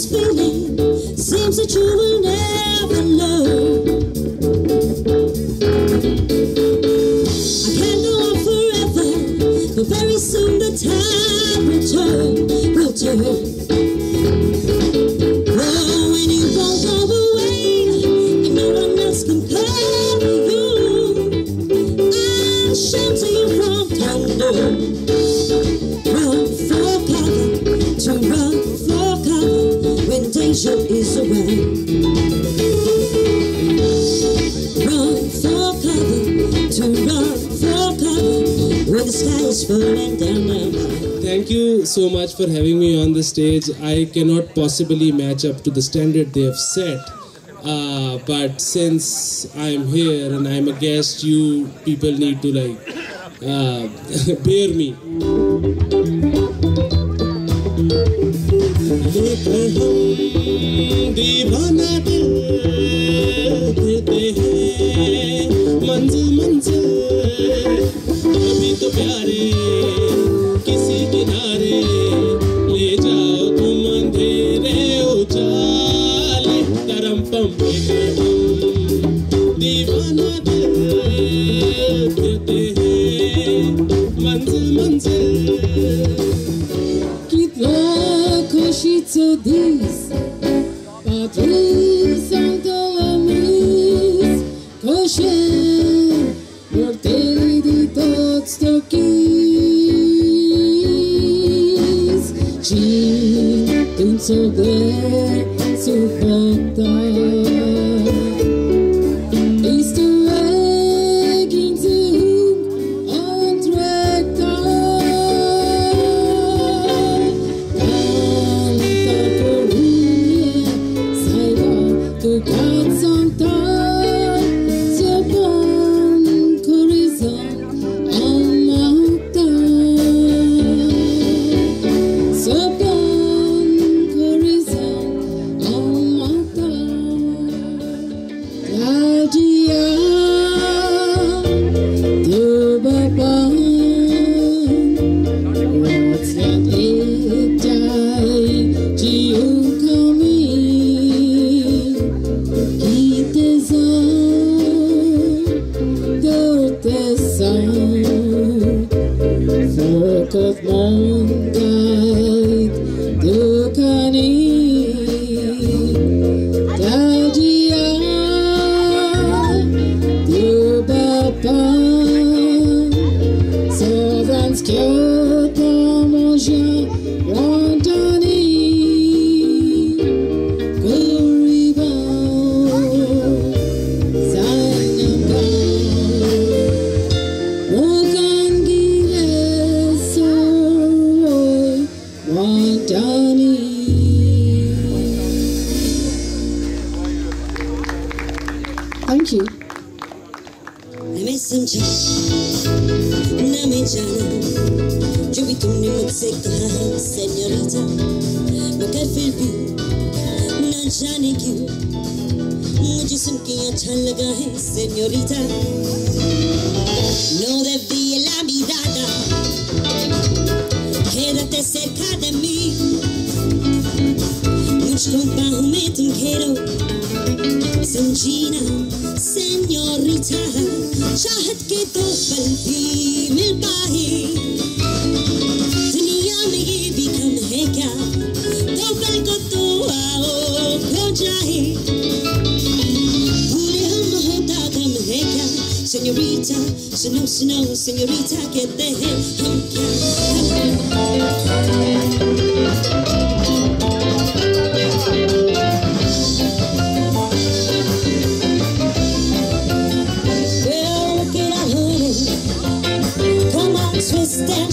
this feeling. stage, I cannot possibly match up to the standard they have set. Uh, but since I'm here and I'm a guest, you people need to like uh, bear me. मंजिल मंजिल अभी तो प्यारे। Sądzisz na miedziana Giovitone mozzeca Signorita Ma che filbi Na jane ki Mujhe sun ke acha laga hai Signorita No devi la mirada Quédate cerca de mí Mujhko bahu mein tum ghero Sanjina Signorita चाहत के तो पल भी मिल पाए। दुनिया में ये भी कम है क्या? दो पल को तो आओ, हो जाए। पूरे हम होता गम है क्या? सेन्योरिटा सुनो सुनो सेन्योरिटा कहते हैं, हम क्या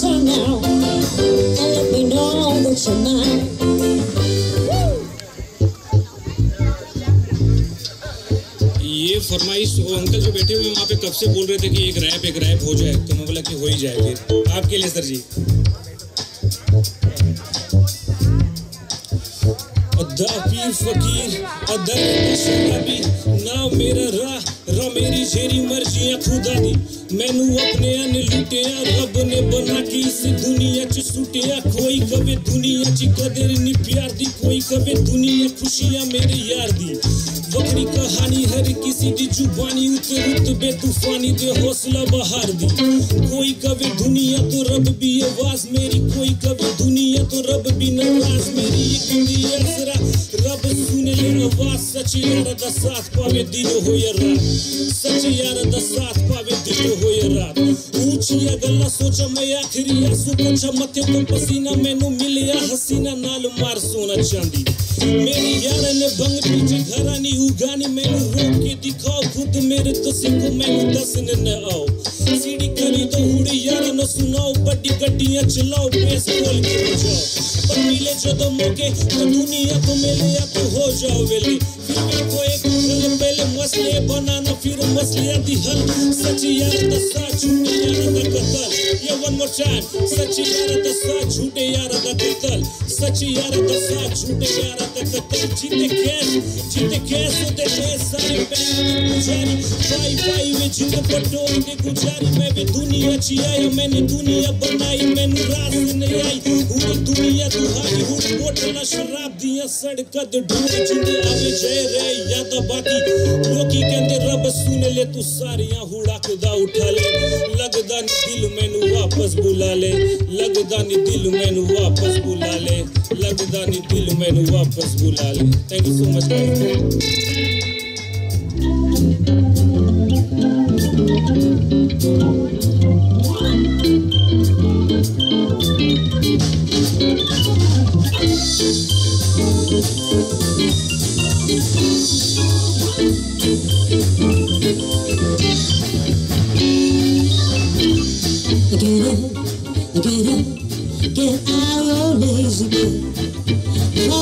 closer now. And let me know that you're mine. ये फरमाइश वो अंकल जो बैठे हुए हैं, वहाँ पे कब से बोल रहे थे कि एक रैप एक रैप हो जाए तो मैं बोला कि हो ही जाए फिर आपके लिए, सर जी अदा पीर फकीर शराबी ना मेरा राह मेरी जेरी मर्ज़ी खुदा दी मैनू अपने अन लुटिया रब ने बना की इस दुनिया च सुटिया कोई कभी दुनिया च कदर नहीं प्यार दी कोई कभी दुनिया खुशियाँ मेरे यार दी बकरी कहानी हर किसी की जुबानी उतर रुत बेतूफानी दे हौसला बहार दी कोई कभी दुनिया तो रब भी आवाज़ मेरी कोई कभी दुनिया तो रब भी नाराज़ मेरी एक दुनिया Слова сачі ярада сад паведи його рад. Сачі ярада сад паведи його рад. ऊंचिया गला सोचा मया खिरिया सुपोचा मते तो पसीना मैनू मिलिया हसीना नाल मार सोना चांदी मेरी यार ने भंग पीछे घरानी उगानी मैनू रोक के दिखाओ खुद मेरे तो सिंह मैनू दसने न आओ सीढ़ी करी तो हुड़ी यार न सुनाओ बड़ी गड्डियाँ चलाओ बेस खोल के बजाओ पर मिले जदों मौके तो दुनिया को मिले या तो हो जाओ वेले। फिर भी कोई पहले मसले बनाना, फिर मसले दी हल। सच यार दसा झूठे यार दा कतल। ये वन मोर टाइम सच यार दसा झूठे यार दा कतल। सच यार दसा झूठे यार दा कतल। जीते कैश जीते कैश होते हैं सारे पैसे गुजारी। भाई भाई में जिंद पटोर के गुजारी। मैं भी दुनिया ची आया मैंने दुनिया बनाई। मैंने रात नहीं आई। पूरी दुनिया दुहाई हूँ बोतल शराब दिया सड़क ते ढूंढे जिंदे आवे जय रे, याद बाकी। लोकी कहंदे रब सुन ले तू सारियां हुड़कदा उठा ले लगदा नी दिल मैनू वापस बुला ले लगदा नी दिल मैनू वापस बुला ले लगदा नी दिल मैनू वापस बुला ले thank you so much guys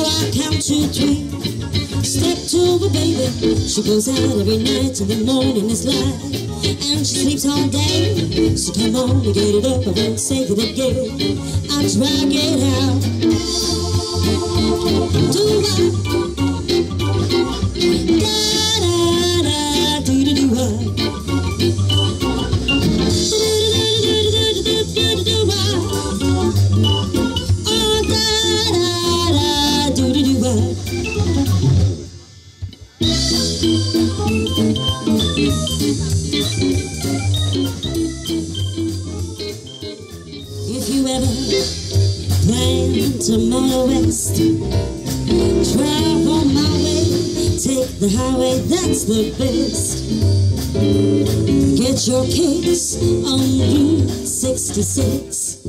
I count to three, step to a baby. She goes out every night till the morning is light, and she sleeps all day. So come on, get it up, I won't say it again. I'll drag it out. Do I? The best. Get your kicks on Route 66.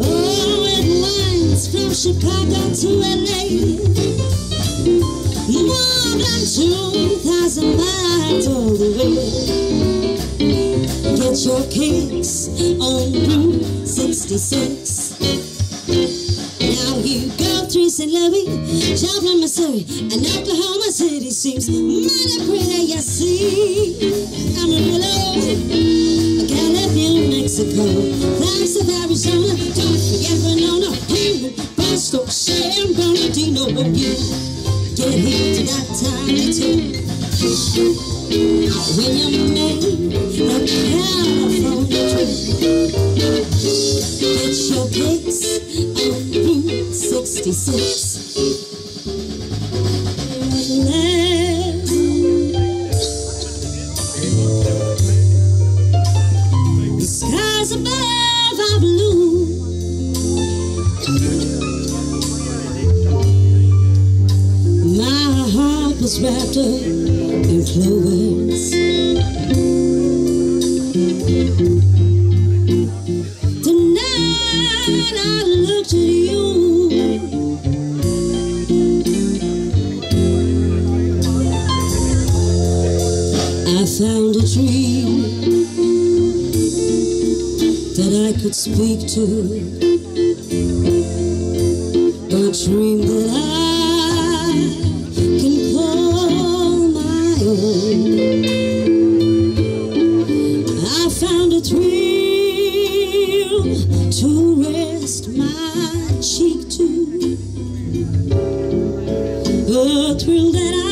Oh, it winds from Chicago to LA. More than 2,000 miles all the way. Get your kicks on Route 66. Joplin, Missouri, and Oklahoma City seems mighty pretty, you see. Amarillo, above. My heart was wrapped up in. Tonight I looked at you. I found a dream that I could speak to. A dream that I can call my own. I found a thrill to rest my cheek to. A thrill that I